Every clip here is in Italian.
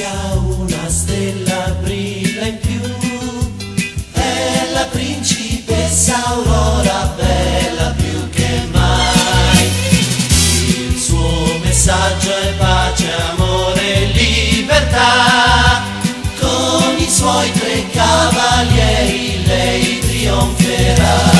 sia una stella brilla in più, è la principessa Aurora bella più che mai. Il suo messaggio è pace, amore e libertà, con i suoi tre cavalieri lei trionferà.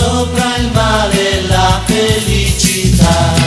sopra il mare la felicità.